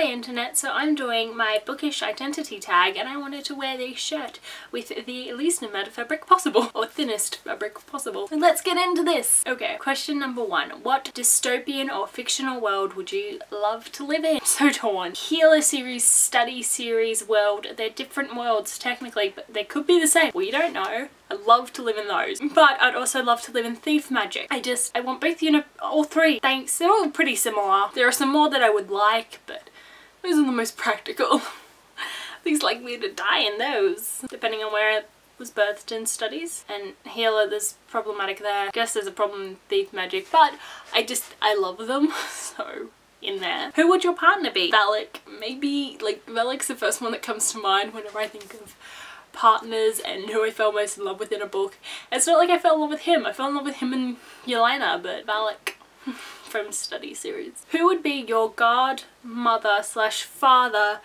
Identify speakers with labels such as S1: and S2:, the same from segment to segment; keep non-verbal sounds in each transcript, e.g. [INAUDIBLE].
S1: Hi internet, so I'm doing my bookish identity tag and I wanted to wear this shirt with the least amount of fabric possible, or thinnest fabric possible. And let's get into this! Okay, question number one. What dystopian or fictional world would you love to live in? [LAUGHS] So torn. Healer series, study series, world, they're different worlds technically, but they could be the same. We don't know. I love to live in those. But I'd also love to live in thief magic. I just, I want both, you know, all three. Thanks. They're all pretty similar. There are some more that I would like, but those are the most practical. [LAUGHS] Least likely to die in those, depending on where it was birthed in studies. And healer, there's problematic there. I guess there's a problem in thief magic, but I just, I love them, [LAUGHS] so in there. Who would your partner be? Valek. Maybe, like, Valek's the first one that comes to mind whenever I think of partners and who I fell most in love with in a book. It's not like I fell in love with him, I fell in love with him and Yelena, but Valek [LAUGHS] from study series. Who would be your godmother slash father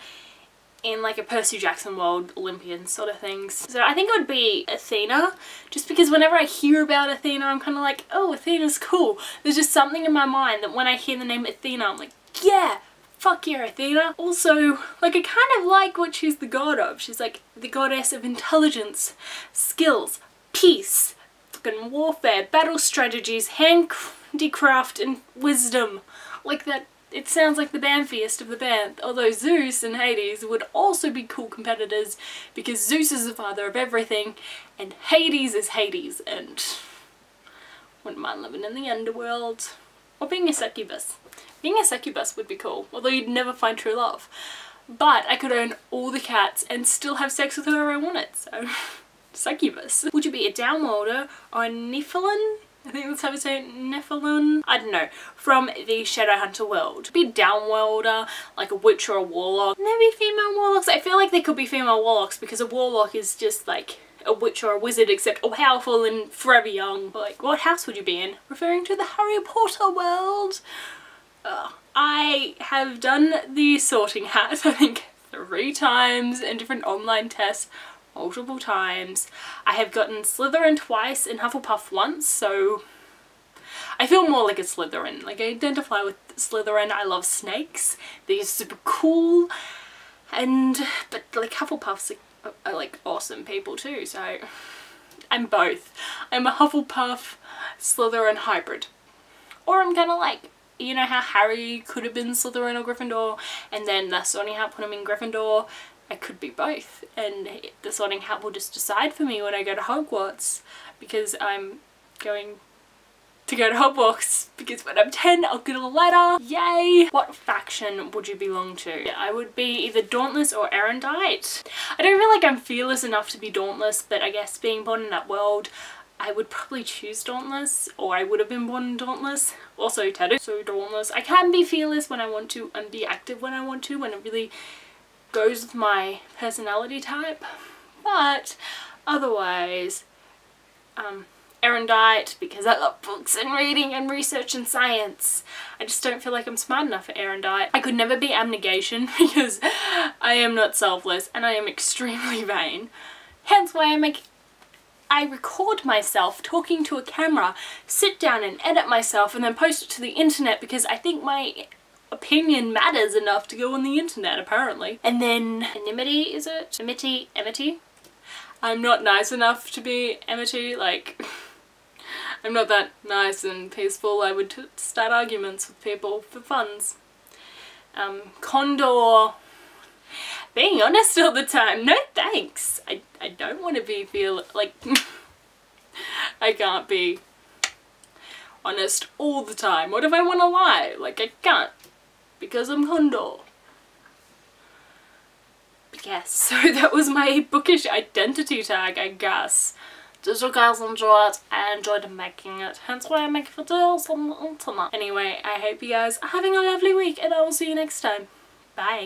S1: in like a Percy Jackson world, Olympian sort of things. So I think it would be Athena, just because whenever I hear about Athena, I'm kind of like, oh, Athena's cool. There's just something in my mind that when I hear the name Athena, I'm like, yeah, fuck yeah, Athena. Also, like I kind of like what she's the god of. She's like the goddess of intelligence, skills, peace, fucking warfare, battle strategies, handicraft and wisdom. Like that it sounds like the Banfiest of the band, although Zeus and Hades would also be cool competitors because Zeus is the father of everything and Hades is Hades and wouldn't mind living in the underworld or being a succubus. Being a succubus would be cool, although you'd never find true love. But I could own all the cats and still have sex with whoever I wanted, so [LAUGHS] succubus. Would you be a downworlder or a Nephilim? I think that's how we say Nephilim? I don't know. From the Shadowhunter world. Be downworlder, like a witch or a warlock. Maybe female warlocks. I feel like they could be female warlocks because a warlock is just like a witch or a wizard except all powerful and forever young. Like, what house would you be in? Referring to the Harry Potter world. Ugh. I have done the sorting hat, [LAUGHS] I think, three times in different online tests multiple times. I have gotten Slytherin twice and Hufflepuff once, so I feel more like a Slytherin. Like I identify with Slytherin. I love snakes. They're super cool. And, but like Hufflepuffs are, are like awesome people too, so I'm both. I'm a Hufflepuff Slytherin hybrid. Or I'm kind of like you know how Harry could have been Slytherin or Gryffindor and then the Sorting Hat put him in Gryffindor I could be both and the sorting hat will just decide for me when I go to Hogwarts because I'm going to go to Hogwarts because when I'm 10 I'll get a letter. Yay! What faction would you belong to? I would be either Dauntless or Erudite. I don't feel like I'm fearless enough to be Dauntless but I guess being born in that world I would probably choose Dauntless or I would have been born Dauntless. Also tattoo. So Dauntless. I can be fearless when I want to and be active when I want to when I really goes with my personality type but otherwise um, erudite because I love books and reading and research and science. I just don't feel like I'm smart enough for erudite. I could never be abnegation [LAUGHS] because I am not selfless and I am extremely vain. Hence why I make I record myself talking to a camera, sit down and edit myself and then post it to the internet because I think my opinion matters enough to go on the internet apparently. And then Amity is it? Amity? Amity? I'm not nice enough to be Amity, like [LAUGHS] I'm not that nice and peaceful. I would start arguments with people for funds. Um, Candor being honest all the time. No thanks. I, I don't want to be feel like [LAUGHS] I can't be honest all the time. What if I want to lie? Like I can't because I'm Candor. But yes, [LAUGHS] so that was my bookish identity tag, I guess. Did you guys enjoy it? I enjoyed making it, hence why I make videos on the internet. Anyway, I hope you guys are having a lovely week and I will see you next time. Bye.